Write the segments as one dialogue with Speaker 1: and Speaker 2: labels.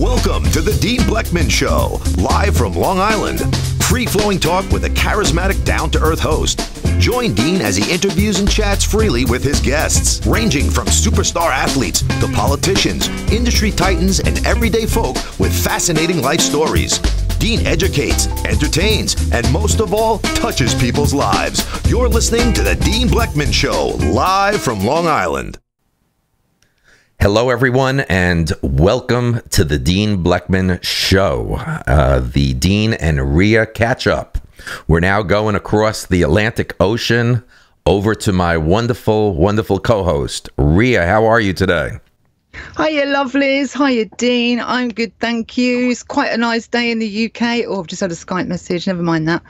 Speaker 1: Welcome to the Dean Blechman Show, live from Long Island. Free flowing talk with a charismatic, down to earth host. Join Dean as he interviews and chats freely with his guests, ranging from superstar athletes to politicians, industry titans, and everyday folk with fascinating life stories. Dean educates, entertains, and most of all, touches people's lives. You're listening to The Dean Blechman Show, live from Long Island.
Speaker 2: Hello, everyone, and welcome to the Dean Blechman Show, uh, the Dean and Rea catch up. We're now going across the Atlantic Ocean over to my wonderful, wonderful co host, Rea. How are you today?
Speaker 3: Hiya, lovelies. Hiya, Dean. I'm good, thank you. It's quite a nice day in the UK. Oh, I've just had a Skype message. Never mind that.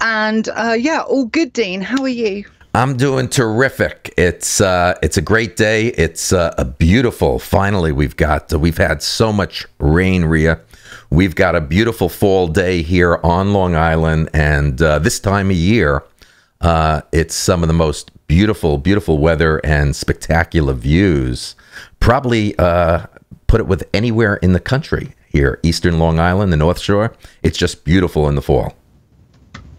Speaker 3: And uh, yeah, all good, Dean. How are you?
Speaker 2: I'm doing terrific. It's uh, it's a great day. It's uh, a beautiful. Finally, we've got uh, we've had so much rain, Rea. We've got a beautiful fall day here on Long Island, and uh, this time of year, uh, it's some of the most beautiful, beautiful weather and spectacular views. Probably uh, put it with anywhere in the country here, Eastern Long Island, the North Shore. It's just beautiful in the fall.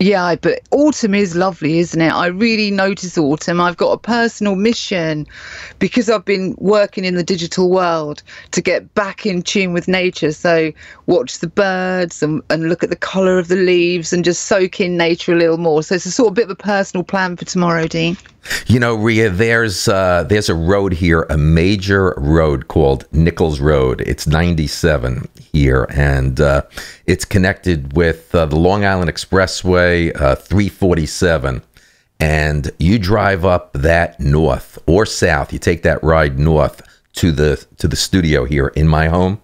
Speaker 3: Yeah, but autumn is lovely, isn't it? I really notice autumn. I've got a personal mission because I've been working in the digital world to get back in tune with nature. So, watch the birds and, and look at the colour of the leaves and just soak in nature a little more. So, it's a sort of bit of a personal plan for tomorrow, Dean.
Speaker 2: You know, Rea, there's uh, there's a road here, a major road called Nichols Road. It's 97 here, and uh, it's connected with uh, the Long Island Expressway, uh, 347. And you drive up that north or south. You take that ride north to the to the studio here in my home,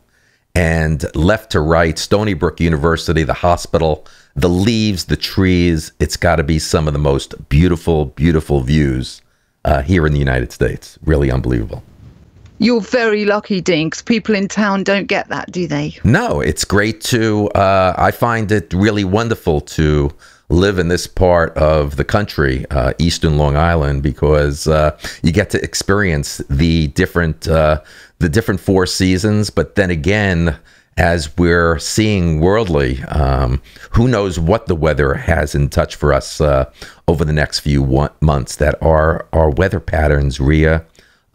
Speaker 2: and left to right, Stony Brook University, the hospital, the leaves, the trees. It's got to be some of the most beautiful, beautiful views uh, here in the United States. Really unbelievable.
Speaker 3: You're very lucky, because people in town don't get that, do they?
Speaker 2: No, it's great to. Uh, I find it really wonderful to live in this part of the country, uh, Eastern Long Island, because uh, you get to experience the different uh, the different four seasons. But then again, as we're seeing worldly, um, who knows what the weather has in touch for us uh, over the next few months? That our our weather patterns, Rea,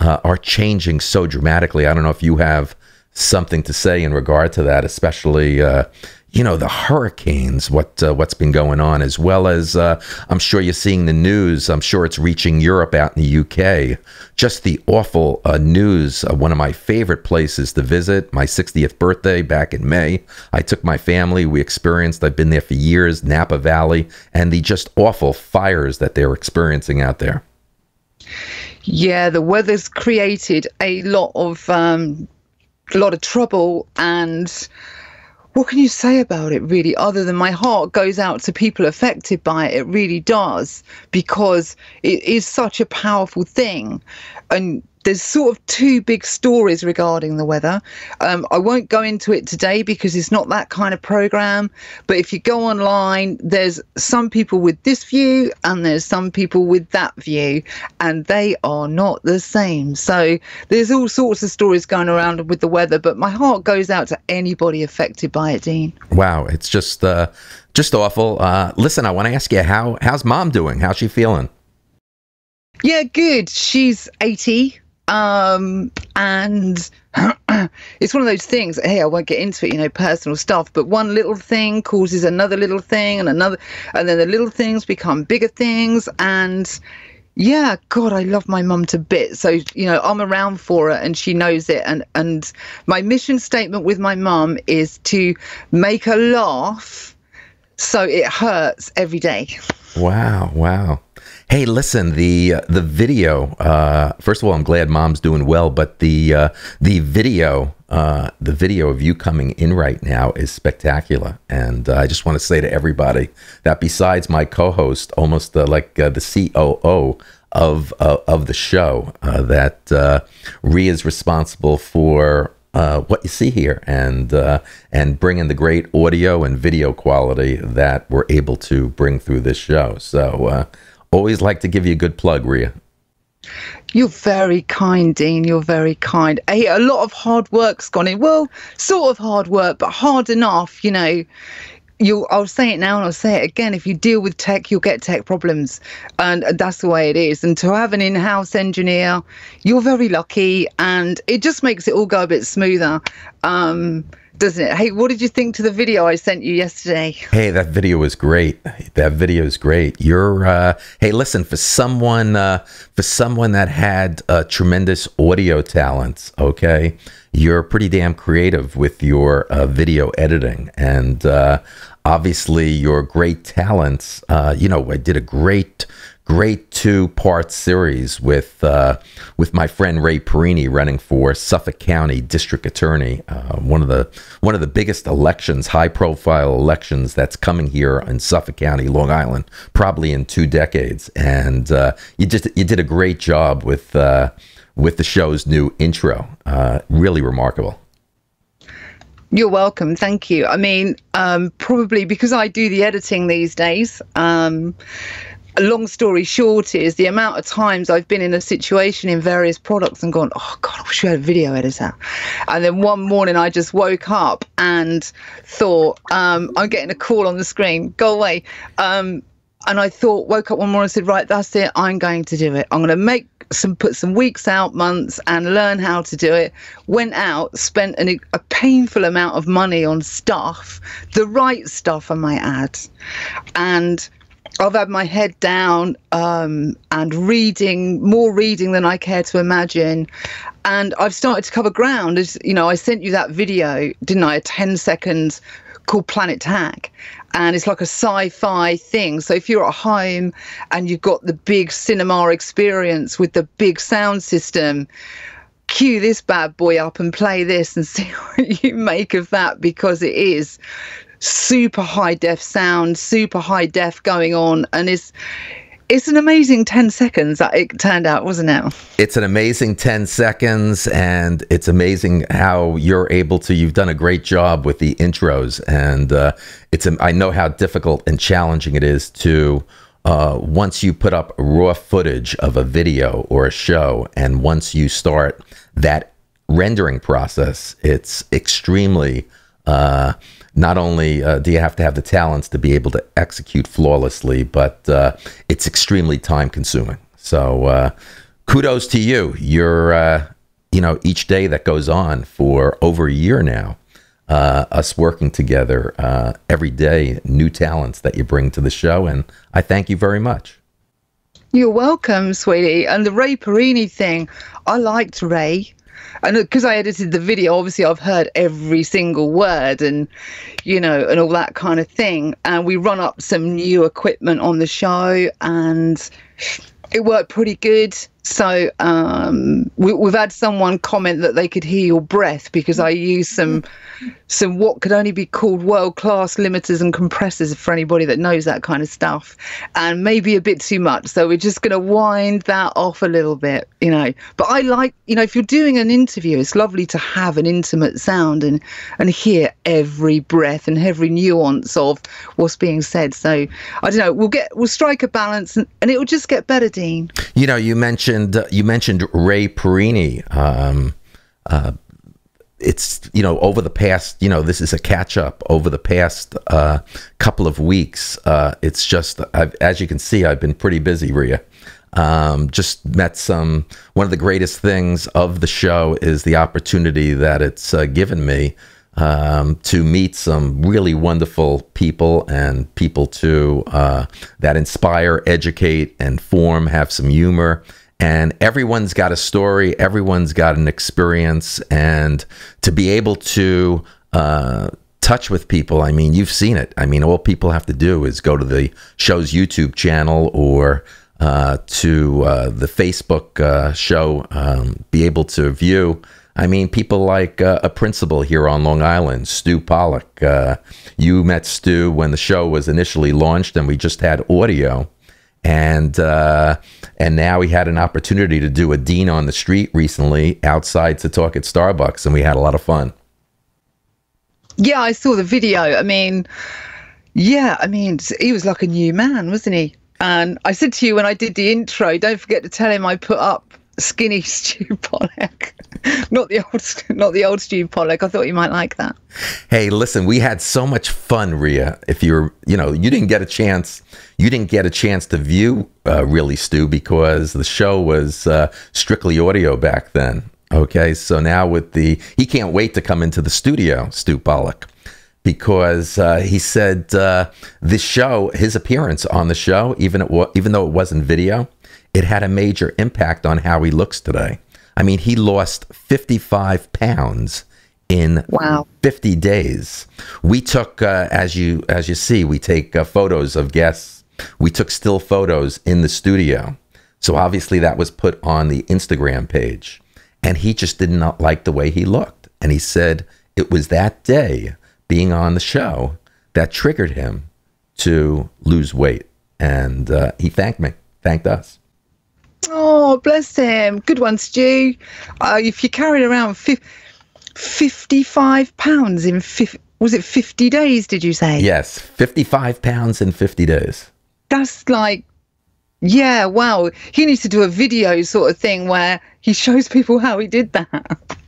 Speaker 2: uh, are changing so dramatically. I don't know if you have something to say in regard to that, especially uh, you know the hurricanes, what uh, what's been going on, as well as uh, I'm sure you're seeing the news. I'm sure it's reaching Europe out in the UK. Just the awful uh, news. Uh, one of my favorite places to visit. My 60th birthday back in May. I took my family. We experienced. I've been there for years. Napa Valley and the just awful fires that they're experiencing out there.
Speaker 3: Yeah, the weather's created a lot of um, a lot of trouble and what can you say about it really other than my heart goes out to people affected by it? It really does because it is such a powerful thing. And there's sort of two big stories regarding the weather. Um, I won't go into it today because it's not that kind of program. But if you go online, there's some people with this view and there's some people with that view, and they are not the same. So there's all sorts of stories going around with the weather. But my heart goes out to anybody affected by it, Dean.
Speaker 2: Wow, it's just uh, just awful. Uh, listen, I want to ask you how how's mom doing? How's she feeling?
Speaker 3: Yeah, good. She's 80 um, and it's one of those things. Hey, I won't get into it, you know, personal stuff. But one little thing causes another little thing, and another, and then the little things become bigger things. And yeah, God, I love my mum to bits. So you know, I'm around for her, and she knows it. And and my mission statement with my mum is to make her laugh, so it hurts every day.
Speaker 2: Wow, wow. Hey, listen the uh, the video. Uh, first of all, I'm glad mom's doing well, but the uh, the video uh, the video of you coming in right now is spectacular, and uh, I just want to say to everybody that besides my co-host, almost uh, like the COO of of the show, that uh, is responsible for uh, what you see here and uh, and bringing the great audio and video quality that we're able to bring through this show. So uh, always like to give you a good plug, Rea.
Speaker 3: You're very kind, Dean. You're very kind. Hey, a lot of hard work's gone in. Well, sort of hard work, but hard enough, you know. You'll, I'll say it now and I'll say it again. If you deal with tech, you'll get tech problems. And that's the way it is. And to have an in house engineer, you're very lucky. And it just makes it all go a bit smoother. Um, doesn't it? Hey, what did you think to the video I sent you yesterday?
Speaker 2: Hey, that video was great. That video is great. You're uh, hey, listen for someone uh, for someone that had uh, tremendous audio talents. Okay, you're pretty damn creative with your uh, video editing, and uh, obviously your great talents. Uh, you know, I did a great great two part series with uh, with my friend Ray Perini running for Suffolk County District Attorney. Uh, one of the one of the biggest elections, high profile elections that's coming here in Suffolk County, Long Island, probably in two decades. And uh, you just you did a great job with uh, with the show's new intro. Uh, really remarkable.
Speaker 3: You're welcome. Thank you. I mean, um, probably because I do the editing these days. Um, long story short is the amount of times I've been in a situation in various products and gone, oh God, I wish we had a video editor. And then one morning I just woke up and thought, um, I'm getting a call on the screen, go away. Um, and I thought, woke up one morning and said, right, that's it. I'm going to do it. I'm going to make some, put some weeks out, months, and learn how to do it. Went out, spent an, a painful amount of money on stuff, the right stuff, I might add. And I've had my head down um, and reading more reading than I care to imagine, and I've started to cover ground. As you know, I sent you that video, didn't I? A 10 seconds called Planet Tag, and it's like a sci-fi thing. So if you're at home and you've got the big cinema experience with the big sound system, cue this bad boy up and play this and see what you make of that because it is super high def sound, super high def going on, and it's it's an amazing 10 seconds that it turned out, wasn't it?
Speaker 2: It's an amazing 10 seconds, and it's amazing how you're able to. You've done a great job with the intros, and uh, it's. I know how difficult and challenging it is to. Uh, once you put up raw footage of a video or a show, and once you start that rendering process, it's extremely uh, not only uh, do you have to have the talents to be able to execute flawlessly, but uh, it's extremely time consuming. So uh, kudos to you. You're, uh, you know, each day that goes on for over a year now, uh, us working together every day, new talents that you bring to the show. And I thank you very much.
Speaker 3: You're welcome, sweetie. And the Ray Perini thing, I liked Ray and because I edited the video, obviously I've heard every single word and, you know, and all that kind of thing. And we run up some new equipment on the show and it worked pretty good. So um, we, have had someone comment that they could hear your breath because I used some some what could only be called world class limiters and compressors for anybody that knows that kind of stuff, and maybe a bit too much. So we're just going to wind that off a little bit, you know. But I like, you know, if you're doing an interview, it's lovely to have an intimate sound and and hear every breath and every nuance of what's being said. So I don't know. We'll get we'll strike a balance, and, and it will just get better, Dean.
Speaker 2: You know, you mentioned you mentioned Ray Perini. Um, uh, it's you know over the past you know this is a catch up over the past uh, couple of weeks. Uh, it's just I've, as you can see, I've been pretty busy, Rea. Um, just met some. One of the greatest things of the show is the opportunity that it's uh, given me um, to meet some really wonderful people and people too uh, that inspire, educate, and form, have some humor, and everyone's got a story, everyone's got an experience, and to be able to uh, touch with people, I mean, you've seen it. I mean, all people have to do is go to the show's YouTube channel or uh, to uh, the Facebook uh, show, um, be able to view. I mean, people like uh, a principal here on Long Island, Stu Pollock. Uh, you met Stu when the show was initially launched, and we just had audio and and now we had an opportunity to do a Dean on the street recently outside to talk at Starbucks, and we had a lot of fun.
Speaker 3: Yeah, I saw the video. I mean, yeah, I mean, he was like a new man, wasn't he? And I said to you when I did the intro, don't forget to tell him I put up skinny Stu Pollock, not the old, not the old Stu Pollock. I thought you might like that.
Speaker 2: Hey, listen, we had so much fun, Rea. If you're, you know, you didn't get a chance, you didn't get a chance to view uh, really Stu because the show was uh, strictly audio back then. Okay, so now with the, he can't wait to come into the studio, Stu Pollock because uh, he said uh, this show, his appearance on the show, even it even though it wasn't video, it had a major impact on how he looks today. I mean, he lost 55 pounds in
Speaker 3: Wow.
Speaker 2: 50 days. We took, uh, as you as you see, we take uh, photos of guests. We took still photos in the studio. So obviously that was put on the Instagram page. And he just did not like the way he looked. And he said it was that day being on the show that triggered him to lose weight. And uh, he thanked me, thanked us.
Speaker 3: Oh, bless him. Good one, Stu. Uh, if you carried around fif- 55 pounds in, fif- was it 50 days, did you say?
Speaker 2: Yes, 55 pounds in 50 days.
Speaker 3: That's like, yeah, wow. He needs to do a video sort of thing where he shows people how he did that.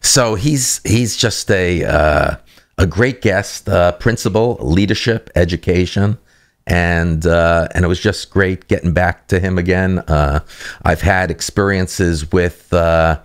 Speaker 2: So he's he's just a uh, a great guest, uh, principal, leadership, education, and uh, and it was just great getting back to him again. Uh, I've had experiences with uh,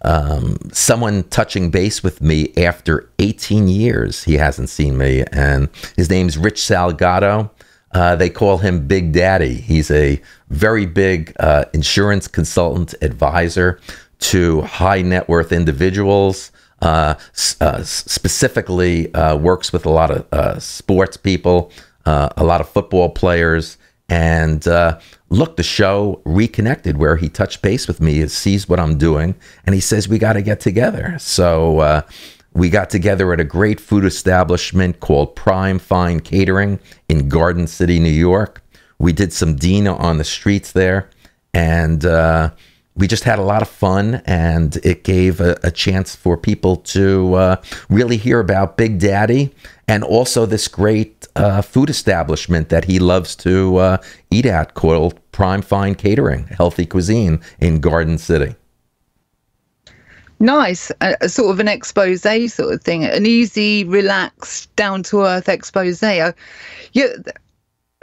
Speaker 2: um, someone touching base with me after 18 years. He hasn't seen me, and his name's Rich Salgado. Uh, they call him Big Daddy. He's a very big uh, insurance consultant advisor to high net worth individuals. Uh, uh, specifically, uh, works with a lot of uh, sports people, uh, a lot of football players. And uh, look, the show reconnected where he touched base with me, sees what I'm doing, and he says we got to get together. So uh, we got together at a great food establishment called Prime Fine Catering in Garden City, New York. We did some Dean on the streets there, and uh, we just had a lot of fun. And it gave a, a chance for people to uh, really hear about Big Daddy and also this great uh, food establishment that he loves to uh, eat at called Prime Fine Catering, healthy cuisine in Garden City.
Speaker 3: Nice. A sort of an expose sort of thing. An easy, relaxed, down to earth expose. Uh, yeah.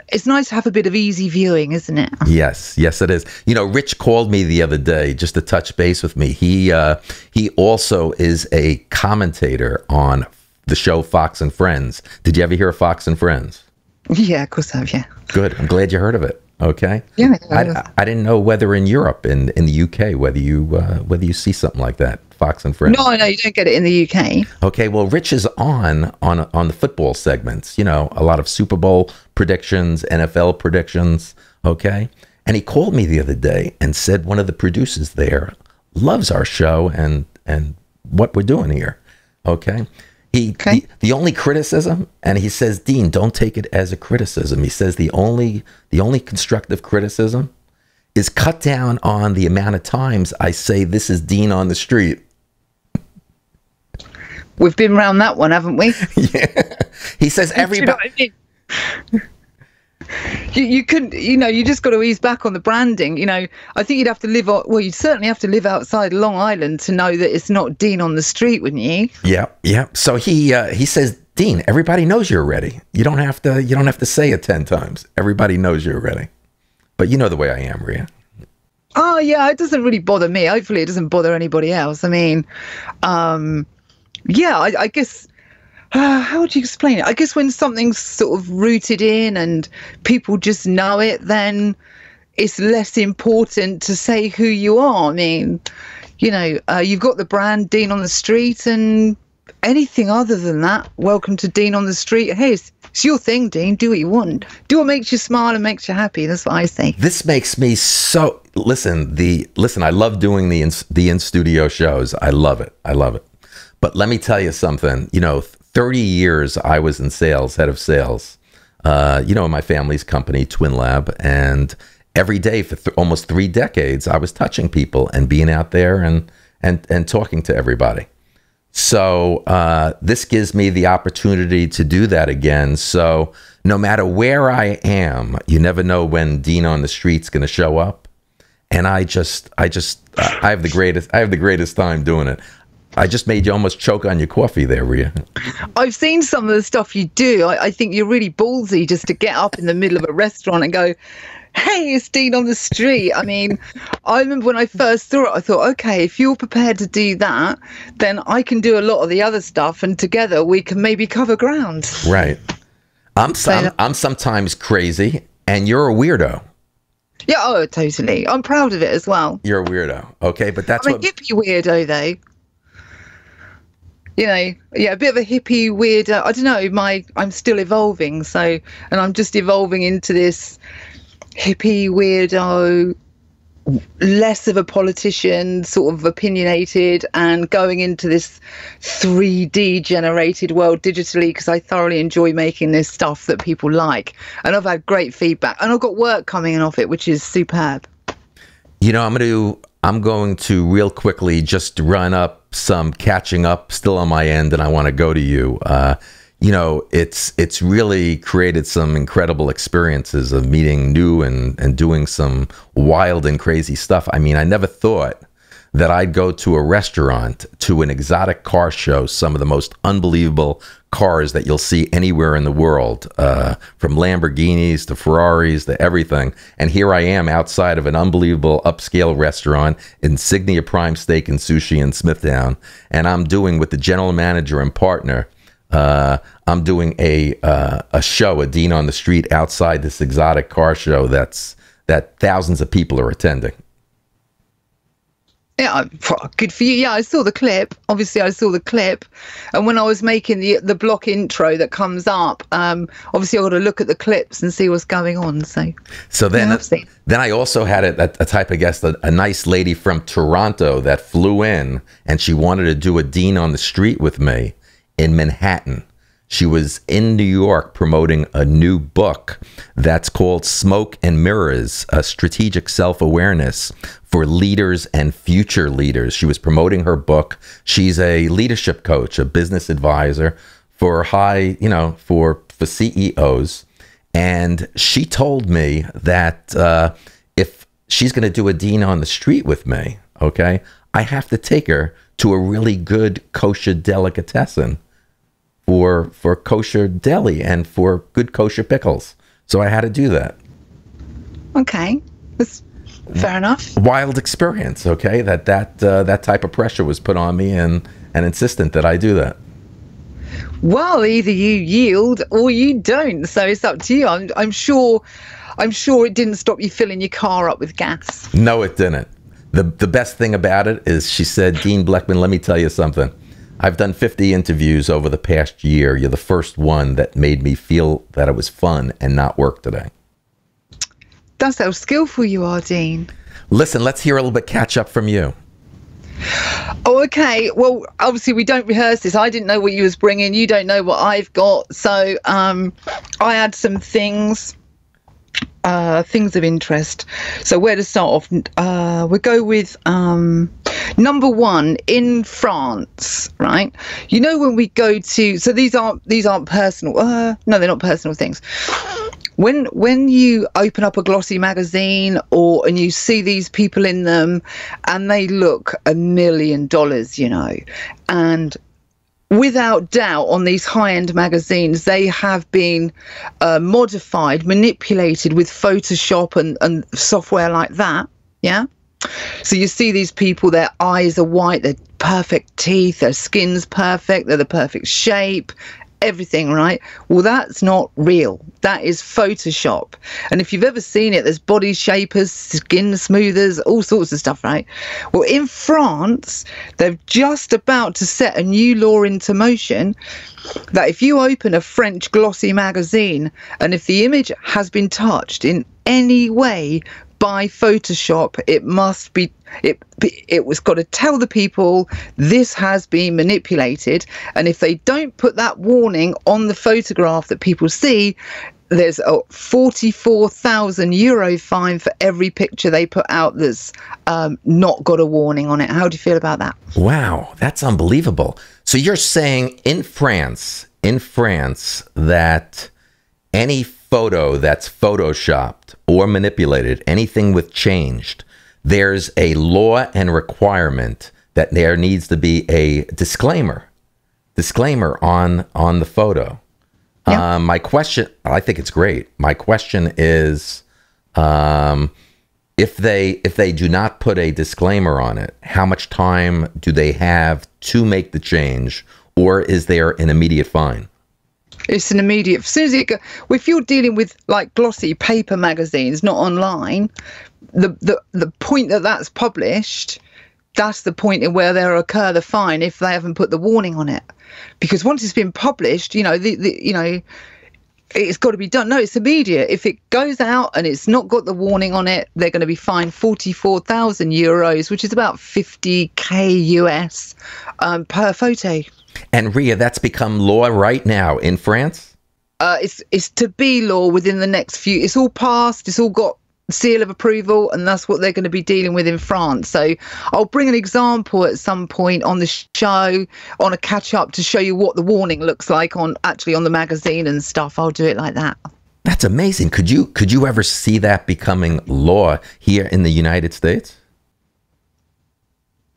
Speaker 3: It's nice to have a bit of easy viewing, isn't it?
Speaker 2: Yes, yes, it is. You know, Rich called me the other day just to touch base with me. He uh, he also is a commentator on the show Fox and Friends. Did you ever hear of Fox and Friends?
Speaker 3: Yeah, of course I have, yeah.
Speaker 2: Good. I'm glad you heard of it. Okay.
Speaker 3: Yeah,
Speaker 2: I. I didn't know whether in Europe, in in the UK, whether you uh, whether you see something like that, Fox and Friends.
Speaker 3: No, no, you don't get it in the UK.
Speaker 2: Okay, well, Rich is on on on the football segments. You know, a lot of Super Bowl predictions, NFL predictions. Okay, and he called me the other day and said one of the producers there loves our show and and what we're doing here. Okay. He,
Speaker 3: Okay.
Speaker 2: the, the only criticism, and he says, Dean, don't take it as a criticism. He says the only the only constructive criticism is cut down on the amount of times I say this is Dean on the street.
Speaker 3: We've been around that one, haven't we?
Speaker 2: He says
Speaker 3: Do you know
Speaker 2: everybody.
Speaker 3: I mean? You, you couldn't, you know, you just got to ease back on the branding. You know, I think you'd have to live, well, you'd certainly have to live outside Long Island to know that it's not Dean on the street, wouldn't you?
Speaker 2: Yeah, yeah. So he uh, he says, Dean, everybody knows you're ready. You don't have to you don't have to say it ten times. Everybody knows you're ready. But you know the way I am, Rea.
Speaker 3: Oh, yeah, it doesn't really bother me. Hopefully, it doesn't bother anybody else. I mean, um, yeah, I, I guess. Uh, how would you explain it? I guess when something's sort of rooted in and people just know it, then it's less important to say who you are. I mean, you know, uh, you've got the brand Dean on the Street, and anything other than that, welcome to Dean on the Street. Hey, it's, it's your thing, Dean. Do what you want. Do what makes you smile and makes you happy. That's what I say.
Speaker 2: This makes me so listen, the listen, I love doing the in, the in studio shows. I love it. I love it. But let me tell you something. You know, 30 years I was in sales, head of sales. Uh, you know, in my family's company, Twinlab, and every day for th- almost three decades, I was touching people and being out there and and and talking to everybody. So uh, this gives me the opportunity to do that again. So no matter where I am, you never know when Dean on the street's going to show up, and I just, I just, I have the greatest, I have the greatest time doing it. I just made you almost choke on your coffee there, Rea.
Speaker 3: I've seen some of the stuff you do. I, I think you're really ballsy just to get up in the middle of a restaurant and go, hey, it's Dean on the street. I mean, I remember when I first saw it, I thought, okay, if you're prepared to do that, then I can do a lot of the other stuff, and together we can maybe cover ground.
Speaker 2: Right. I'm some, I'm sometimes crazy, and you're a weirdo.
Speaker 3: Yeah, oh, totally. I'm proud of it as well.
Speaker 2: You're a weirdo, okay? But that's
Speaker 3: I'm
Speaker 2: what
Speaker 3: a hippie weirdo, though. You know, yeah, a bit of a hippie weirdo. Uh, I don't know. My, I'm still evolving, so, and I'm just evolving into this hippie weirdo, less of a politician, sort of opinionated, and going into this 3D generated world digitally because I thoroughly enjoy making this stuff that people like. And I've had great feedback, and I've got work coming in off it, which is superb.
Speaker 2: You know, I'm going to I'm going to real quickly just run up some catching up still on my end, and I want to go to you. Uh, you know, it's it's really created some incredible experiences of meeting new and and doing some wild and crazy stuff. I mean, I never thought that I'd go to a restaurant, to an exotic car show, some of the most unbelievable cars that you'll see anywhere in the world, uh, from Lamborghinis to Ferraris to everything. And here I am outside of an unbelievable upscale restaurant, Insignia Prime Steak and Sushi in Smithtown, and I'm doing with the general manager and partner. Uh, I'm doing a uh, a show, a Dean on the Street outside this exotic car show that's that thousands of people are attending.
Speaker 3: Yeah, good for you. Yeah, I saw the clip. Obviously, I saw the clip, and when I was making the the block intro that comes up, um, obviously I got to look at the clips and see what's going on. So,
Speaker 2: so then, yeah, then I also had a, a type of guest, a, a, nice lady from Toronto that flew in, and she wanted to do a Dean on the street with me in Manhattan. She was in New York promoting a new book that's called Smoke and Mirrors A Strategic Self Awareness for Leaders and Future Leaders. She was promoting her book. She's a leadership coach, a business advisor for high, you know, for, for CEOs. And she told me that uh, if she's going to do a Dean on the street with me, okay, I have to take her to a really good kosher delicatessen for for kosher deli and for good kosher pickles. So I had to do that.
Speaker 3: Okay, that's fair enough.
Speaker 2: Wild experience. Okay, that that uh, that type of pressure was put on me and and insistent that I do that.
Speaker 3: Well, either you yield or you don't. So it's up to you. I'm I'm sure. I'm sure it didn't stop you filling your car up with gas.
Speaker 2: No, it didn't. The the best thing about it is she said, Dean Blechman, let me tell you something. I've done 50 interviews over the past year. You're the first one that made me feel that it was fun and not work today.
Speaker 3: That's how skillful you are, Dean.
Speaker 2: Listen, let's hear a little bit catch up from you.
Speaker 3: Oh, okay. Well, obviously we don't rehearse this. I didn't know what you was bringing. You don't know what I've got. So um, I had some things uh, things of interest. So where to start off? Uh, we'll go with um, number one in France, right? You know when we go to so these aren't these aren't personal. Uh, no, they're not personal things. When when you open up a glossy magazine or and you see these people in them, and they look a million dollars, you know, and without doubt, on these high end magazines, they have been uh, modified, manipulated with Photoshop and, and software like that. Yeah. So you see these people, their eyes are white, they're perfect teeth, their skin's perfect, they're the perfect shape, everything, right? Well, that's not real. That is Photoshop. And if you've ever seen it, there's body shapers, skin smoothers, all sorts of stuff, right? Well, in France, they're just about to set a new law into motion that if you open a French glossy magazine and if the image has been touched in any way by Photoshop, it must be it it was got to tell the people this has been manipulated, and if they don't put that warning on the photograph that people see, there's a 44,000 euro fine for every picture they put out that's um, not got a warning on it. How do you feel about that?
Speaker 2: Wow, that's unbelievable. So you're saying in France, in France, that any photo that's photoshopped or manipulated, anything with changed, there's a law and requirement that there needs to be a disclaimer, disclaimer on on the photo.
Speaker 3: Yeah.
Speaker 2: Um, my question, I think it's great. My question is, um, if they if they do not put a disclaimer on it, how much time do they have to make the change, or is there an immediate fine?
Speaker 3: It's an immediate. As soon as it go, if you're dealing with like glossy paper magazines, not online, the the the point that that's published, that's the point in where they'll occur the fine if they haven't put the warning on it, because once it's been published, you know the, the you know. It's got to be done. No, it's immediate. If it goes out and it's not got the warning on it, they're going to be fined forty-four thousand euros, which is about fifty k US um, per photo.
Speaker 2: And Rea, that's become law right now in France.
Speaker 3: uh, it's it's to be law within the next few. It's all passed. It's all got seal of approval, and that's what they're going to be dealing with in France. So I'll bring an example at some point on the show on a catch up to show you what the warning looks like on actually on the magazine and stuff. I'll do it like that.
Speaker 2: That's amazing. Could you could you ever see that becoming law here in the United States?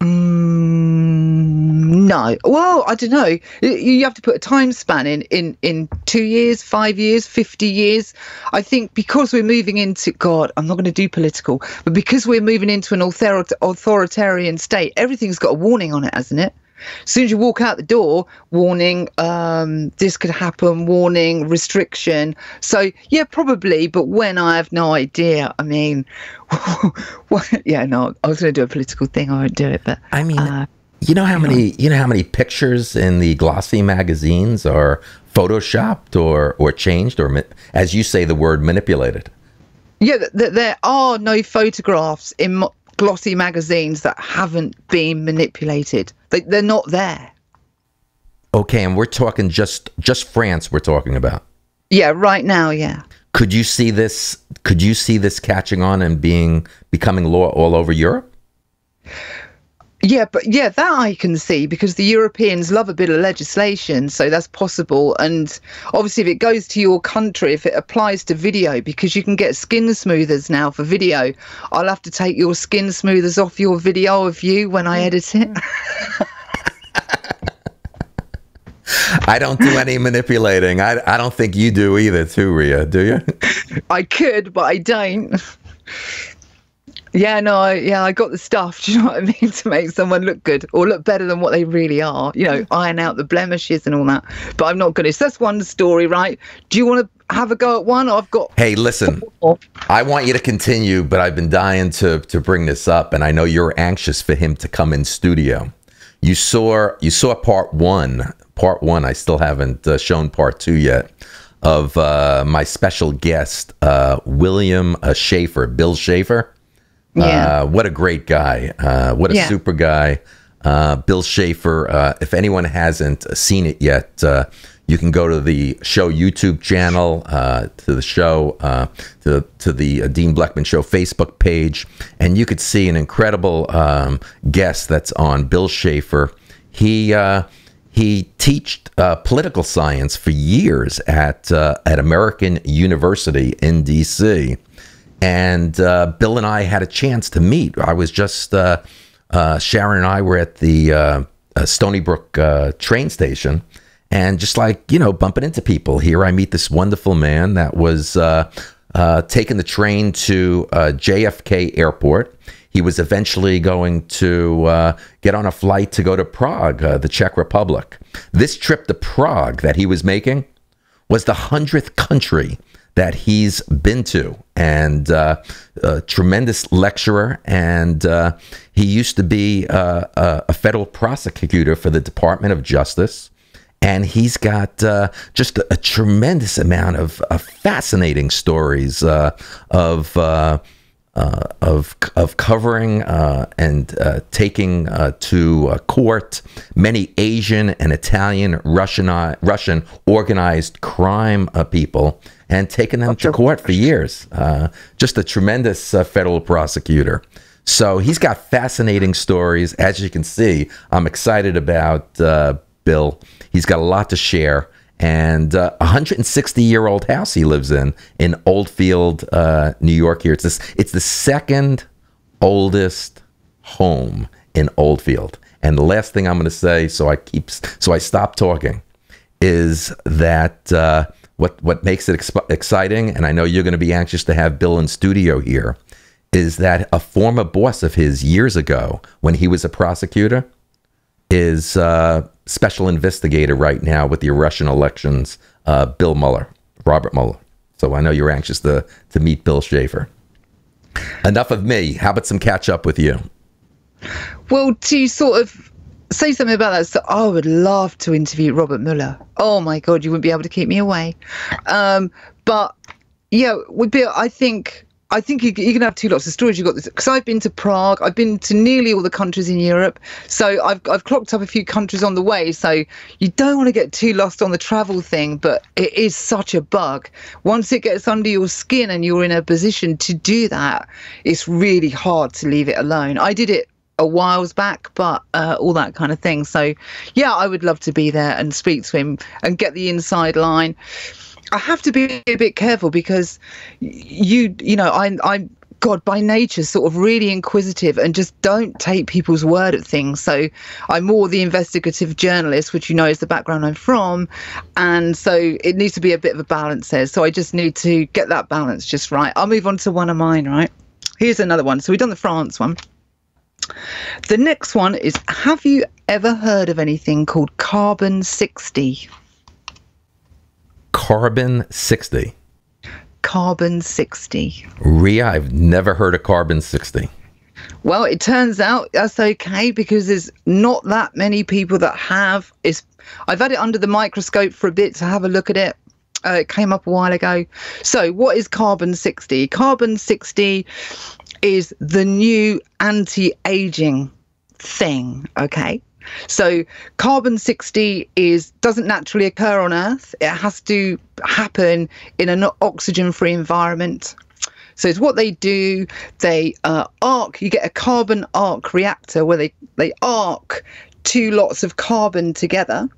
Speaker 3: Mm, no, well, I don't know. You- You have to put a time span in in in two years, five years, fifty years. I think because we're moving into God, I'm not going to do political, but because we're moving into an author- authoritarian state, everything's got a warning on it, hasn't it? As soon as you walk out the door, warning, um, this could happen, warning, restriction. So yeah, probably, but when I have no idea, I mean, what, yeah, no, I was going to do a political thing, I won't do it, but
Speaker 2: I mean,
Speaker 3: uh,
Speaker 2: you know how many you know how many pictures in the glossy magazines are photoshopped or or changed or as you say the word manipulated.
Speaker 3: Yeah, th- th- there are no photographs in glossy magazines that haven't been manipulated. They, they're not there.
Speaker 2: Okay, and we're talking just just France we're talking about.
Speaker 3: Yeah, right now, yeah.
Speaker 2: Could you see this could you see this catching on and being becoming law all over Europe?
Speaker 3: Yeah, but yeah, that I can see because the Europeans love a bit of legislation, so that's possible. And obviously, if it goes to your country, if it applies to video, because you can get skin smoothers now for video, I'll have to take your skin smoothers off your video of you when I mm. edit it.
Speaker 2: I don't do any manipulating. I, I don't think you do either, too, Rea. Do you?
Speaker 3: I could, but I don't. Yeah, no, I, yeah, I got the stuff. Do you know what I mean? To make someone look good or look better than what they really are. You know, iron out the blemishes and all that. But I'm not going to. So that's one story, right? Do you want to have a go at one? I've got.
Speaker 2: Hey, listen. I want you to continue, but I've been dying to to bring this up, and I know you're anxious for him to come in studio. You saw you saw part one. Part one. I still haven't uh, shown part two yet of uh, my special guest, uh, William uh, Schaefer, Bill Schaefer.
Speaker 3: Yeah.
Speaker 2: Uh, what a great guy. Uh, what a
Speaker 3: Yeah.
Speaker 2: super guy. Uh, Bill Schaefer. Uh, if anyone hasn't seen it yet, uh, you can go to the show YouTube channel, uh, to the show, uh, to, to the uh, Dean Blechman Show Facebook page, and you could see an incredible um, guest that's on Bill Schaefer. He uh, he taught uh, political science for years at uh, at American University in D.C and uh, Bill and I had a chance to meet. I was just uh, uh, Sharon and I were at the uh, uh, Stony Brook uh, train station, and just like you know, bumping into people. Here, I meet this wonderful man that was taking the train to JFK Airport. He was eventually going to get on a flight to go to Prague, the Czech Republic. This trip to Prague that he was making was the hundredth country that he's been to, and uh, a tremendous lecturer. And uh, he used to be uh, a, a federal prosecutor for the Department of Justice. And he's got uh, just a, a tremendous amount of, of fascinating stories uh, of uh, uh, of of covering uh, and uh, taking to court many Asian and Italian Russian Russian organized crime people and taken them to court for years. just a tremendous federal prosecutor. So he's got fascinating stories. As you can see, I'm excited about Bill. He's got a lot to share and uh, a 160 year old house he lives in in Old Field, uh, New York. Here, it's this, it's the second oldest home in Old Field. And the last thing I'm going to say, so I keep, so I stop talking, is that uh, what what makes it exp- exciting, and I know you're going to be anxious to have Bill in studio here, is that a former boss of his years ago, when he was a prosecutor, is uh, special investigator right now with the Russian elections, uh, Bill Mueller, Robert Mueller. So I know you're anxious to to meet Bill Schaefer. Enough of me. How about some catch up with you?
Speaker 3: Well, to sort of say something about that, so I would love to interview Robert Mueller. Oh my God, you wouldn't be able to keep me away. Um, but yeah, would be. I think I think you, you can have two lots of stories. You've got this because I've been to Prague. I've been to nearly all the countries in Europe. So I've I've clocked up a few countries on the way. So you don't want to get too lost on the travel thing, but it is such a bug. Once it gets under your skin and you're in a position to do that, it's really hard to leave it alone. I did it a whiles back, but uh, all that kind of thing. So yeah, I would love to be there and speak to him and get the inside line. I have to be a bit careful because you you know I I'm God by nature sort of really inquisitive and just don't take people's word at things. So I'm more the investigative journalist, which you know is the background I'm from, and so it needs to be a bit of a balance there. So I just need to get that balance just right. I'll move on to one of mine. Right, here's another one. So we've done the France one. The next one is Have you ever heard of anything called carbon 60?
Speaker 2: Carbon 60.
Speaker 3: Carbon 60.
Speaker 2: Rea, I've never heard of Carbon 60.
Speaker 3: Well, it turns out that's okay because there's not that many people that have. It's, I've had it under the microscope for a bit to have a look at it. Uh, it came up a while ago. So, what is carbon 60? Carbon 60 is the new anti aging thing, okay? So carbon 60 is doesn't naturally occur on Earth. It has to happen in an oxygen-free environment. So it's what they do. They uh, arc. You get a carbon arc reactor where they they arc two lots of carbon together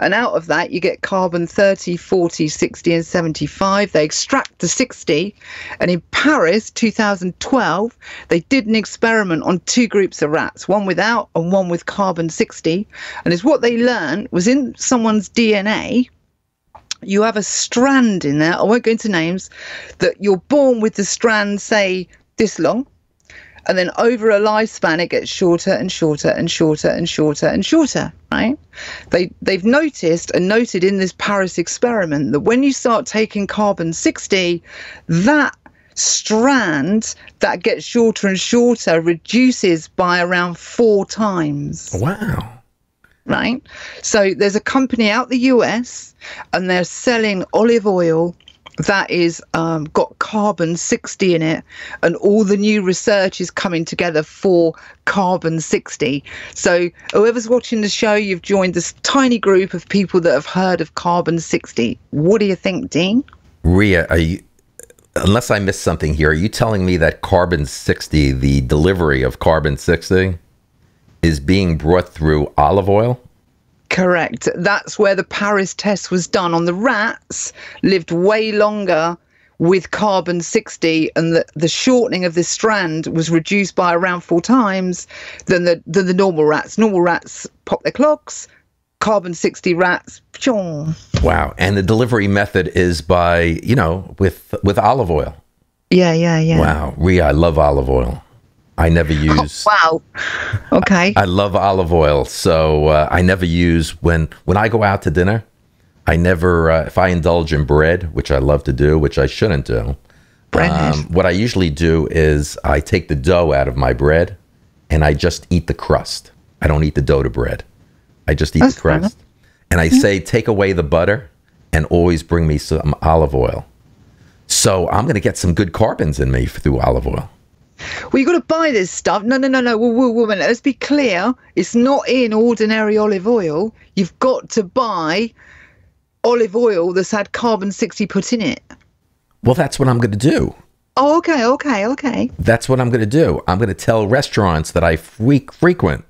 Speaker 3: and out of that, you get carbon 30, 40, 60, and 75. They extract the 60. And in Paris, 2012, they did an experiment on two groups of rats, one without and one with carbon 60. And it's what they learned was in someone's DNA, you have a strand in there. I won't go into names. That you're born with the strand, say, this long and then over a lifespan it gets shorter and shorter and shorter and shorter and shorter right? They they've noticed and noted in this paris experiment that when you start taking carbon 60 that strand that gets shorter and shorter reduces by around four times.
Speaker 2: Wow.
Speaker 3: Right? So there's a company out the us and they're selling olive oil that is um, got carbon 60 in it and all the new research is coming together for carbon 60 so whoever's watching the show you've joined this tiny group of people that have heard of carbon 60 what do you think dean?
Speaker 2: Rea are you unless i missed something here are you telling me that carbon 60 the delivery of carbon 60 is being brought through olive oil
Speaker 3: Correct. That's where the Paris test was done on the rats, lived way longer with carbon 60 and the, the shortening of this strand was reduced by around four times than the than the normal rats. Normal rats pop their clocks, carbon 60 rats.
Speaker 2: Wow. And the delivery method is by, you know, with with olive oil.
Speaker 3: Yeah, yeah, yeah.
Speaker 2: Wow. Rea, I love olive oil. I never oh, use.
Speaker 3: Oh, wow. Okay.
Speaker 2: I, I, love olive oil, so uh, I never use when when I go out to dinner. I never, uh, if I indulge in bread, which I love to do, which I shouldn't do.
Speaker 3: Bread. Um,
Speaker 2: what I usually do is I take the dough out of my bread, and I just eat the crust. I don't eat the dough to bread. I just eat That's the crust. And I mm-hmm. say, take away the butter, and always bring me some olive oil. So I'm going to get some good carbons in me through olive oil.
Speaker 3: Well, you got to buy this stuff. No, no, no, no. Well, well, woman, let's be clear. It's not in ordinary olive oil. You've got to buy olive oil that's had carbon 60 put in it.
Speaker 2: Well, that's what I'm going to do.
Speaker 3: Oh, okay, okay, okay.
Speaker 2: That's what I'm going to do. I'm going to tell restaurants that I fre- frequent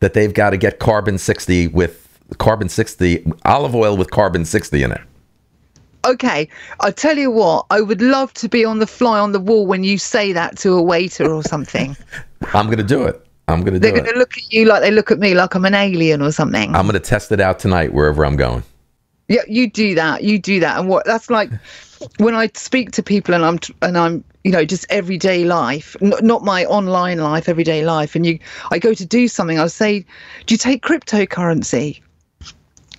Speaker 2: that they've got to get carbon 60 with carbon 60 olive oil with carbon 60 in it.
Speaker 3: Okay, I tell you what, I would love to be on the fly on the wall when you say that to a waiter or something.
Speaker 2: I'm going to do it. I'm going to do
Speaker 3: They're going to look at you like they look at me like I'm an alien or something.
Speaker 2: I'm going to test it out tonight wherever I'm going.
Speaker 3: Yeah, you do that. You do that, and what that's like when I speak to people, and I'm and I'm you know just everyday life, not, not my online life, everyday life. And you, I go to do something. I'll say, "Do you take cryptocurrency?"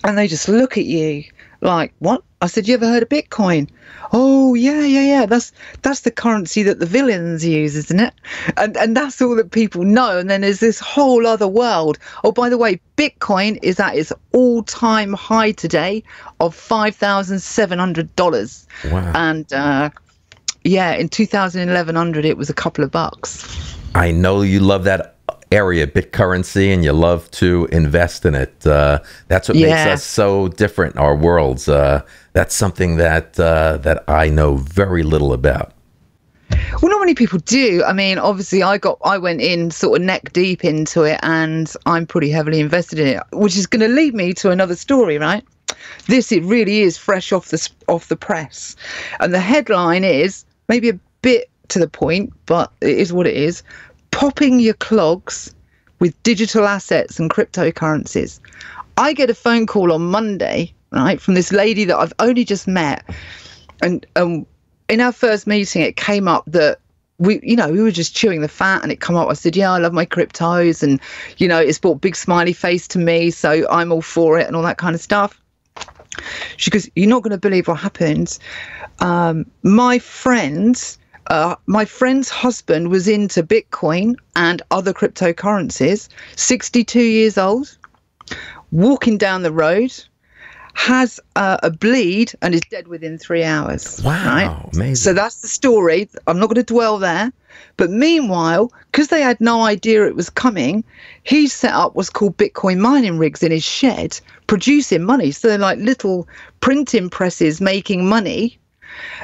Speaker 3: And they just look at you like, "What?" I said, "You ever heard of Bitcoin?" Oh yeah, yeah, yeah. That's that's the currency that the villains use, isn't it? And and that's all that people know. And then there's this whole other world. Oh, by the way, Bitcoin is at its all-time high today of five thousand seven hundred dollars.
Speaker 2: Wow.
Speaker 3: And uh, yeah, in 2011, it was a couple of bucks.
Speaker 2: I know you love that area, BitCurrency, and you love to invest in it. Uh, that's what makes us so different, our worlds. Uh, that's something that uh, that I know very little about.
Speaker 3: Well, not many people do. I mean, obviously, I got, I went in sort of neck deep into it, and I'm pretty heavily invested in it, which is going to lead me to another story, right? This it really is fresh off the off the press, and the headline is maybe a bit to the point, but it is what it is: popping your clogs with digital assets and cryptocurrencies. I get a phone call on Monday, right, from this lady that I've only just met, and um, in our first meeting, it came up that we, you know, we were just chewing the fat, and it come up. I said, "Yeah, I love my cryptos, and you know, it's brought big smiley face to me, so I'm all for it, and all that kind of stuff." She goes, "You're not going to believe what happened. Um, my friend." Uh, my friend's husband was into Bitcoin and other cryptocurrencies, 62 years old, walking down the road, has uh, a bleed and is dead within three hours.
Speaker 2: Wow,
Speaker 3: right?
Speaker 2: amazing.
Speaker 3: So that's the story. I'm not going to dwell there. But meanwhile, because they had no idea it was coming, he set up what's called Bitcoin mining rigs in his shed, producing money. So they're like little printing presses making money.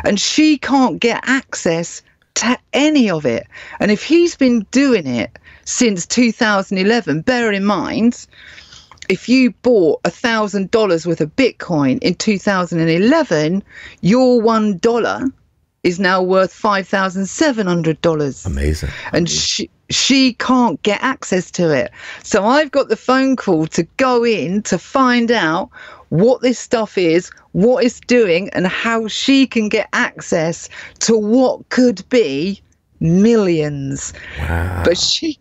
Speaker 3: And she can't get access to any of it. And if he's been doing it since 2011, bear in mind, if you bought a thousand dollars worth of Bitcoin in 2011, your one dollar is now worth five thousand seven hundred dollars,
Speaker 2: Amazing.
Speaker 3: and she she can't get access to it. So I've got the phone call to go in to find out what this stuff is, what it's doing, and how she can get access to what could be millions.
Speaker 2: Wow.
Speaker 3: But she,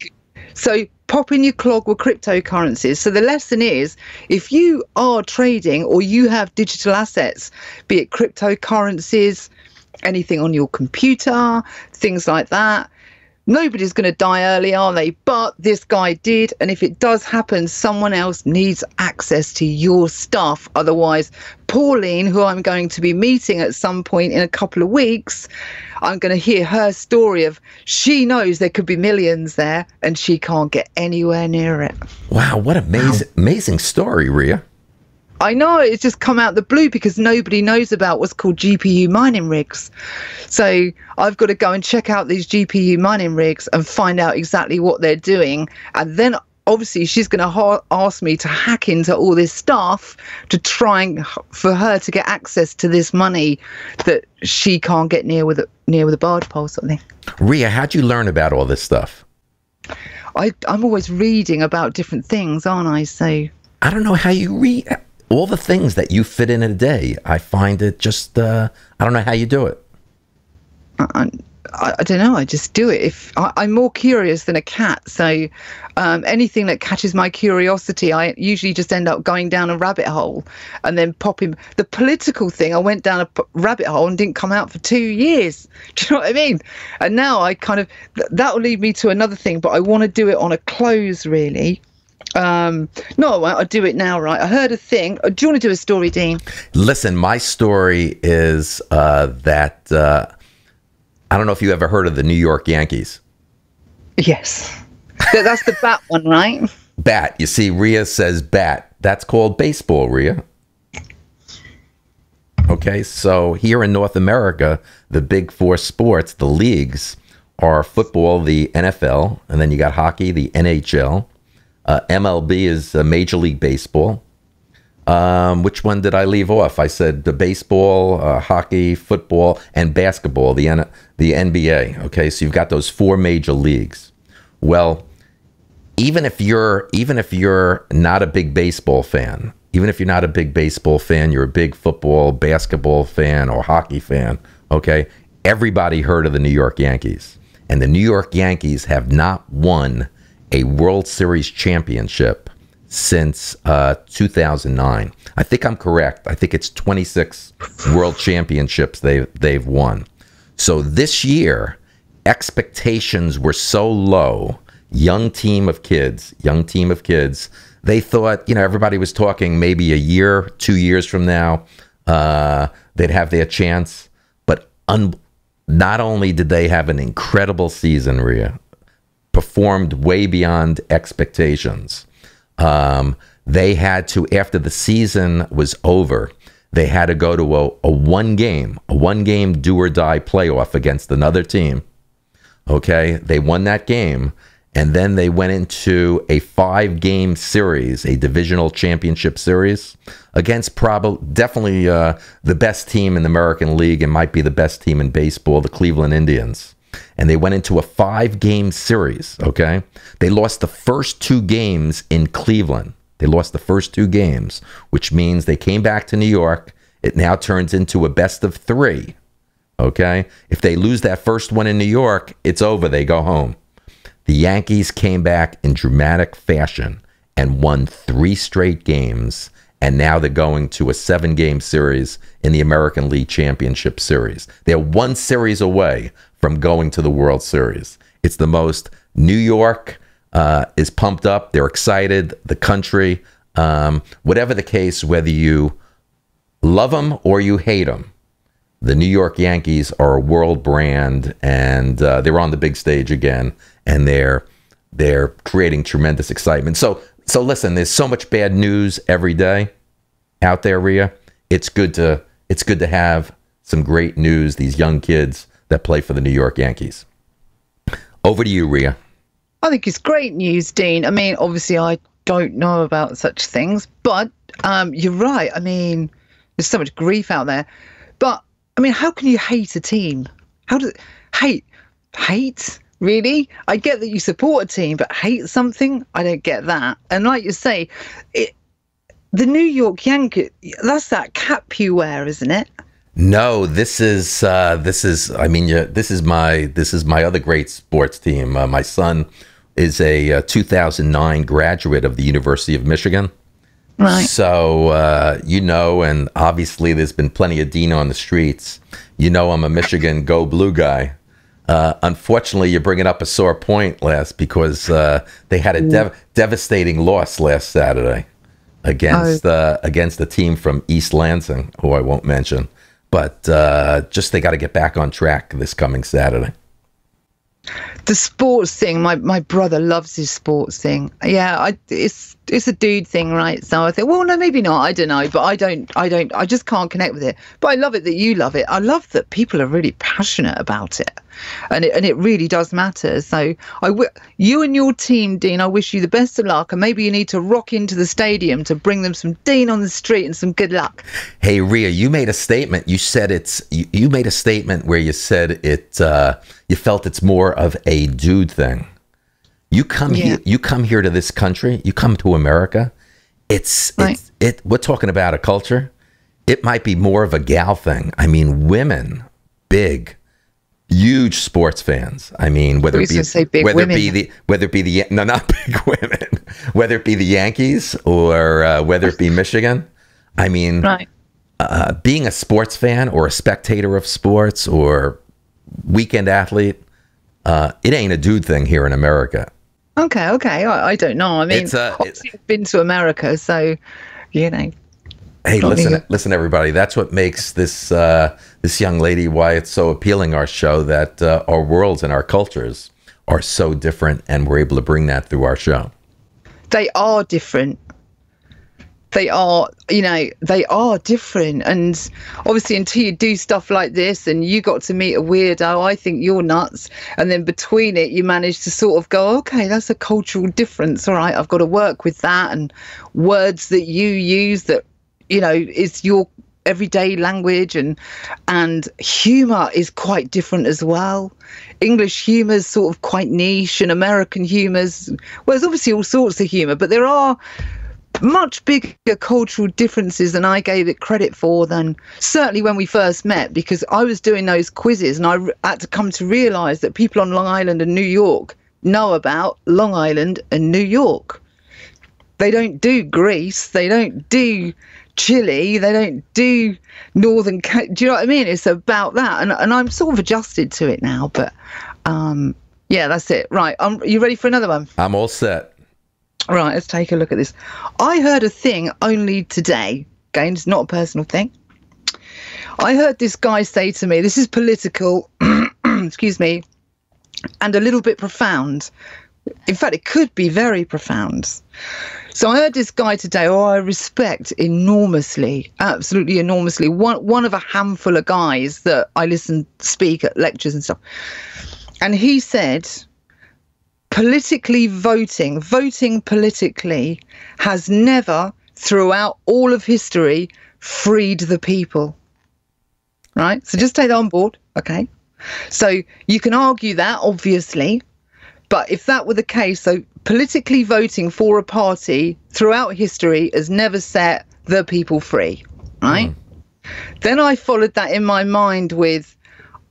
Speaker 3: so pop in your clog with cryptocurrencies. So the lesson is if you are trading or you have digital assets, be it cryptocurrencies, anything on your computer, things like that. Nobody's going to die early, are they? But this guy did. And if it does happen, someone else needs access to your stuff. Otherwise, Pauline, who I'm going to be meeting at some point in a couple of weeks, I'm going to hear her story of she knows there could be millions there and she can't get anywhere near it.
Speaker 2: Wow, what amazing amazing story, Rea.
Speaker 3: I know it's just come out the blue because nobody knows about what's called GPU mining rigs. So I've got to go and check out these GPU mining rigs and find out exactly what they're doing. And then obviously she's going to ha- ask me to hack into all this stuff to try and for her to get access to this money that she can't get near with a, near with a barge pole or something.
Speaker 2: Rea, how'd you learn about all this stuff?
Speaker 3: I, I'm always reading about different things, aren't I? So
Speaker 2: I don't know how you read all the things that you fit in a day. I find it just uh, I don't know how you do it.
Speaker 3: I, I, I don't know. I just do it. If I, I'm more curious than a cat, so um, anything that catches my curiosity, I usually just end up going down a rabbit hole and then popping. The political thing, I went down a rabbit hole and didn't come out for two years. Do you know what I mean? And now I kind of th- that will lead me to another thing, but I want to do it on a close, really. Um, no, I won't. Do it now, right? I heard a thing. Uh, Do you want to do a story, Dean?
Speaker 2: Listen, my story is uh, that uh, I don't know if you ever heard of the New York Yankees.
Speaker 3: Yes. That's the bat one, right?
Speaker 2: Bat. You see, Rea says bat. That's called baseball, Rea. Okay, so here in North America, the big four sports, the leagues, are football, the NFL, and then you got hockey, the NHL. Uh, MLB is uh, Major League Baseball. Um, which one did I leave off? I said the baseball, uh, hockey, football, and basketball, the, N- the NBA. Okay, so you've got those four major leagues. Well, even if you're even if you're not a big baseball fan, even if you're not a big baseball fan, you're a big football, basketball fan, or hockey fan. Okay, everybody heard of the New York Yankees, and the New York Yankees have not won a World Series championship since uh, 2009. I think I'm correct. I think it's 26 World Championships they they've won. So this year, expectations were so low. Young team of kids, young team of kids. They thought, you know, everybody was talking maybe a year, two years from now, uh, they'd have their chance. But un- not only did they have an incredible season, Rea, performed way beyond expectations. Um, they had to, after the season was over, they had to go to a, a one game, a one game do or die playoff against another team. Okay. They won that game. And then they went into a five game series, a divisional championship series against probably definitely uh, the best team in the American League and might be the best team in baseball, the Cleveland Indians. And they went into a five game series. Okay. They lost the first two games in Cleveland. They lost the first two games, which means they came back to New York. It now turns into a best of three. Okay. If they lose that first one in New York, it's over. They go home. The Yankees came back in dramatic fashion and won three straight games. And now they're going to a seven game series in the American League Championship Series. They're one series away from going to the World Series. It's the most New York uh, is pumped up. They're excited. The country, um, whatever the case, whether you love them or you hate them, the New York Yankees are a world brand, and uh, they're on the big stage again, and they're they're creating tremendous excitement. So so listen, there's so much bad news every day out there, Rea. It's good to it's good to have some great news. These young kids that play for the New York Yankees. Over to you, Rea.
Speaker 3: I think it's great news, Dean. I mean, obviously, I don't know about such things, but um, you're right. I mean, there's so much grief out there. But I mean, how can you hate a team? How does hate hate really? I get that you support a team, but hate something, I don't get that. And like you say, it the New York Yankees, that's that cap you wear, isn't it?
Speaker 2: No, this is uh, this is. I mean, yeah, this is my this is my other great sports team. Uh, my son is a, uh 2009 graduate of the University of Michigan.
Speaker 3: Right.
Speaker 2: So uh, you know, and obviously there's been plenty of Dean on the streets. You know, I'm a Michigan Go Blue guy. Uh, unfortunately, you're bringing up a sore point, last because uh, they had a dev- devastating loss last Saturday against
Speaker 3: Oh.
Speaker 2: uh, against a team from East Lansing, who I won't mention. But uh, just they got to get back on track this coming Saturday.
Speaker 3: the sports thing my my brother loves his sports thing yeah i it's it's a dude thing right? So i think well no maybe not. I don't know but i don't i don't i just can't connect with it. But i love it that you love it. I love that people are really passionate about it. And it, and it really does matter. So i w- you and your team dean i wish you the best of luck. And maybe you need to rock into the stadium to bring them some dean on the street and some good luck.
Speaker 2: Hey, Rea, you made a statement. You said it's you, you made a statement where you said it. Uh, you felt it's more of a dude thing. You come
Speaker 3: Yeah.
Speaker 2: here. You come here to this country. You come to America. It's
Speaker 3: Right.
Speaker 2: it's it. We're talking about a culture. It might be more of a gal thing. I mean, women, big, huge sports fans. I mean, whether it be
Speaker 3: gonna say big
Speaker 2: whether it be the whether it be the no not big women, whether it be the Yankees or uh, whether it be Michigan. I mean,
Speaker 3: right
Speaker 2: uh, being a sports fan or a spectator of sports or weekend athlete, uh, it ain't a dude thing here in America.
Speaker 3: Okay okay i, I don't know i mean
Speaker 2: It's, uh,
Speaker 3: i've been to america so you know
Speaker 2: Hey, listen,
Speaker 3: me.
Speaker 2: listen, everybody. That's what makes this uh, this young lady why it's so appealing. Our show that uh, our worlds and our cultures are so different, and we're able to bring that through our show.
Speaker 3: They are different. They are, you know, they are different. And obviously, until you do stuff like this and you got to meet a weirdo, I think you're nuts. And then between it, you manage to sort of go, okay, that's a cultural difference. All right, I've got to work with that. And words that you use that, you know, is your everyday language and and humor is quite different as well english humor is sort of quite niche and american humor's well there's obviously all sorts of humor but there are much bigger cultural differences than I gave it credit for than certainly when we first met because I was doing those quizzes and I had to come to realize that people on Long Island and New York know about Long Island and New York. They don't do Greece, they don't do Chile, they don't do Northern. Do you know what I mean? It's about that, and and I'm sort of adjusted to it now. But um, yeah, that's it. Right, um, you ready for another one?
Speaker 2: I'm all set.
Speaker 3: Right, let's take a look at this. I heard a thing only today. Again, it's not a personal thing. I heard this guy say to me, this is political, excuse me, and a little bit profound. In fact, it could be very profound. So I heard this guy today, who I respect enormously, absolutely enormously. One one of a handful of guys that I listen speak at lectures and stuff. And he said, politically voting, voting politically, has never, throughout all of history, freed the people. Right? So just take that on board. Okay. So you can argue that, obviously. But if that were the case, so politically voting for a party throughout history has never set the people free. Right? Mm. Then I followed that in my mind with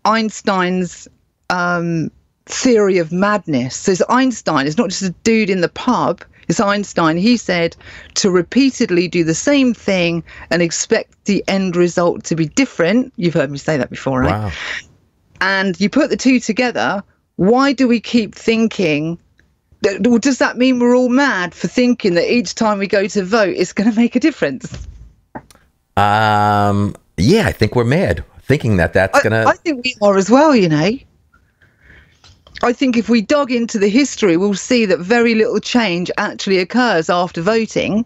Speaker 3: Einstein's um, theory of madness. So it's Einstein, it's not just a dude in the pub, it's Einstein. He said to repeatedly do the same thing and expect the end result to be different. You've heard me say that before, right? Wow. And you put the two together, why do we keep thinking? That, does that mean we're all mad for thinking that each time we go to vote, it's going to make a difference?
Speaker 2: Um, yeah, I think we're mad thinking that that's going to.
Speaker 3: I think we are as well, you know. I think if we dug into the history, we'll see that very little change actually occurs after voting.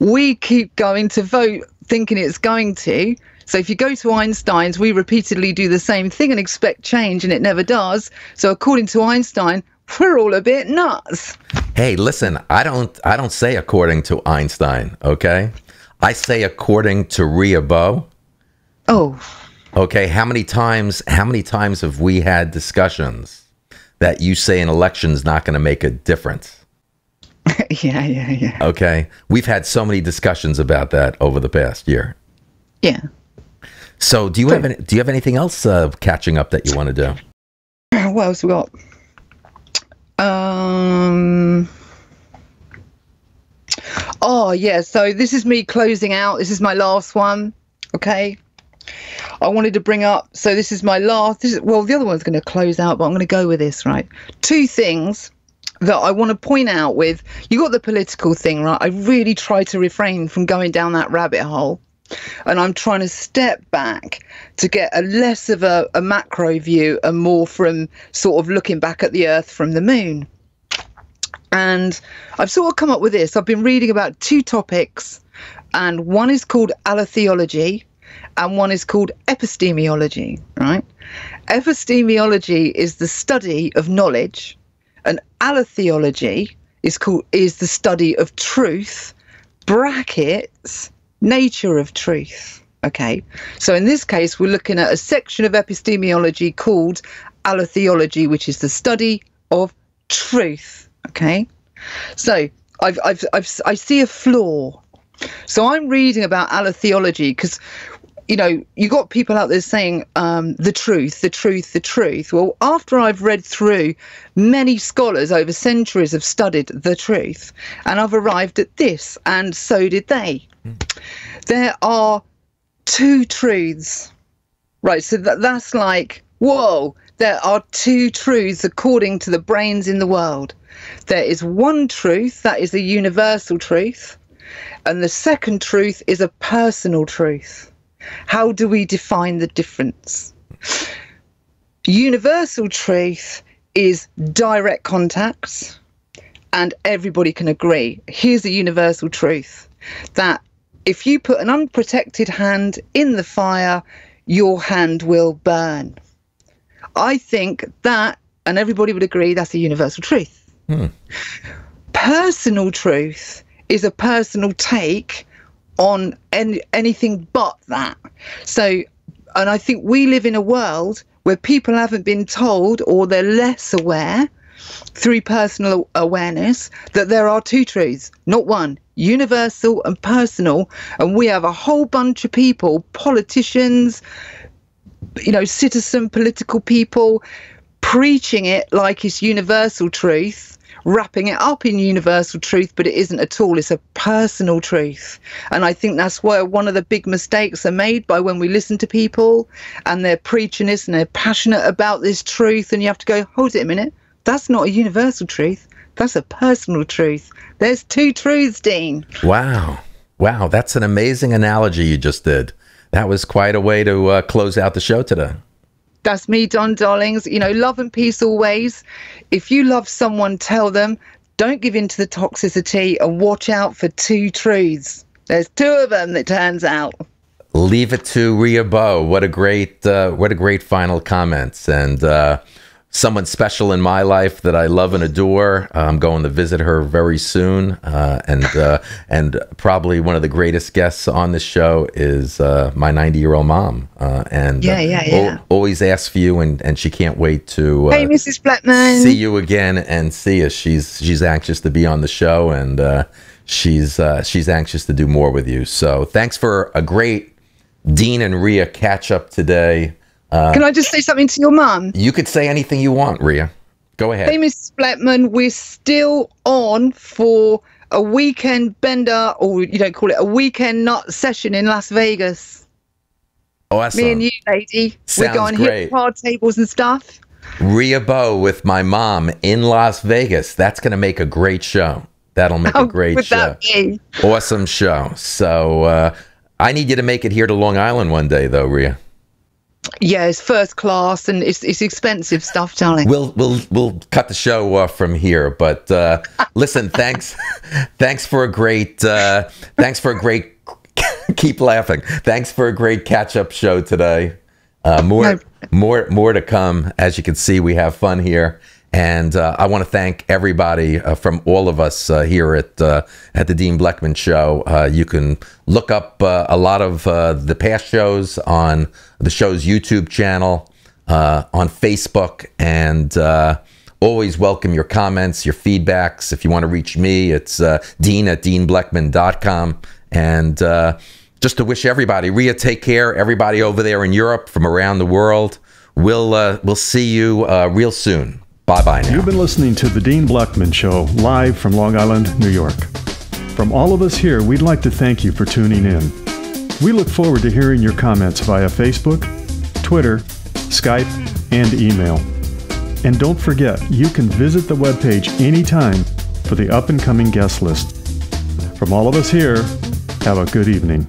Speaker 3: We keep going to vote thinking it's going to. So if you go to Einstein's, we repeatedly do the same thing and expect change, and it never does. So according to Einstein, we're all a bit nuts.
Speaker 2: Hey, listen, I don't I don't say according to Einstein, okay? I say according to Riobo.
Speaker 3: Oh.
Speaker 2: Okay, how many times how many times have we had discussions that you say an election is not going to make a difference.
Speaker 3: yeah, yeah, yeah.
Speaker 2: Okay. We've had so many discussions about that over the past year.
Speaker 3: Yeah.
Speaker 2: So, do you have any, do you have anything else uh, catching up that you want to do?
Speaker 3: What else we got? Um. Oh yeah. So this is me closing out. This is my last one. Okay. I wanted to bring up. So this is my last. This is, well, the other one's going to close out, but I'm going to go with this. Right, two things that I want to point out. With you got the political thing, right? I really try to refrain from going down that rabbit hole, and I'm trying to step back to get a less of a, a macro view and more from sort of looking back at the Earth from the Moon. And I've sort of come up with this. I've been reading about two topics, and one is called alethiology and one is called epistemology, right? Epistemology is the study of knowledge, and alethiology is called is the study of truth, brackets, nature of truth. Okay, so in this case, we're looking at a section of epistemology called alethiology, which is the study of truth. Okay, so I've, I've, I've, I see a flaw. So I'm reading about alethiology because you know, you got people out there saying um, the truth, the truth, the truth. Well, after I've read through, many scholars over centuries have studied the truth, and I've arrived at this, and so did they. Mm. There are two truths, right? So that, that's like, whoa, there are two truths according to the brains in the world. There is one truth, that is the universal truth, and the second truth is a personal truth. How do we define the difference? Universal truth is direct contact, and everybody can agree. Here's a universal truth that if you put an unprotected hand in the fire, your hand will burn. I think that, and everybody would agree, that's a universal truth. Hmm. Personal truth is a personal take on any, anything but that. So, and I think we live in a world where people haven't been told or they're less aware through personal awareness that there are two truths, not one, universal and personal. And we have a whole bunch of people, politicians, you know, citizen political people, preaching it like it's universal truth wrapping it up in universal truth, but it isn't at all. It's a personal truth. And I think that's where one of the big mistakes are made by when we listen to people and they're preaching this and they're passionate about this truth. And you have to go, hold it a minute. That's not a universal truth. That's a personal truth. There's two truths, Dean.
Speaker 2: Wow. Wow. That's an amazing analogy you just did. That was quite a way to uh, close out the show today.
Speaker 3: That's me, Don Darlings. You know, love and peace always. If you love someone, tell them. Don't give in to the toxicity and watch out for two truths. There's two of them, it turns out.
Speaker 2: Leave it to Rea Bow. What a great, uh, what a great final comments. And uh, someone special in my life that I love and adore. I'm going to visit her very soon, uh, and uh, and probably one of the greatest guests on the show is uh, my 90 year old mom. Uh, and
Speaker 3: yeah, yeah, yeah.
Speaker 2: O- always asks for you, and, and she can't wait to
Speaker 3: uh, hey, Mrs. Blechman,
Speaker 2: see you again and see us. She's she's anxious to be on the show, and uh, she's she's anxious to do more with you. So thanks for a great Dean and Rea catch up today.
Speaker 3: Uh, Can I just say something to your mum?
Speaker 2: You could say anything you want, Rea. Go ahead.
Speaker 3: Hey, Miss Blechman, we're still on for a weekend bender, or you don't call it a weekend nut session in Las Vegas.
Speaker 2: Oh, Awesome.
Speaker 3: Me and you, lady.
Speaker 2: Sounds
Speaker 3: we're going
Speaker 2: great.
Speaker 3: hit card tables and stuff.
Speaker 2: Rea Bow with my mom in Las Vegas. That's going to make a great show. That'll make
Speaker 3: How
Speaker 2: a great
Speaker 3: would
Speaker 2: show.
Speaker 3: That be?
Speaker 2: Awesome show. So uh, I need you to make it here to Long Island one day, though, Rea.
Speaker 3: Yeah, it's first class and it's it's expensive stuff, darling.
Speaker 2: We'll we'll we'll cut the show off from here. But uh, listen, thanks thanks for a great uh, thanks for a great keep laughing. Thanks for a great catch up show today. Uh, more no. more more to come. As you can see, we have fun here. And uh, I want to thank everybody uh, from all of us uh, here at uh, at the Dean Blechman Show. Uh, you can look up uh, a lot of the past shows on the show's YouTube channel, on Facebook, and always welcome your comments, your feedbacks. If you want to reach me, it's dean at deanblechman.com. And just to wish everybody, Rea, take care. Everybody over there in Europe, from around the world, we'll, we'll see you real soon. Bye bye now.
Speaker 4: You've been listening to The Dean Blechman Show, live from Long Island, New York. From all of us here, we'd like to thank you for tuning in. We look forward to hearing your comments via Facebook, Twitter, Skype, and email. And don't forget, you can visit the webpage anytime for the up and coming guest list. From all of us here, have a good evening.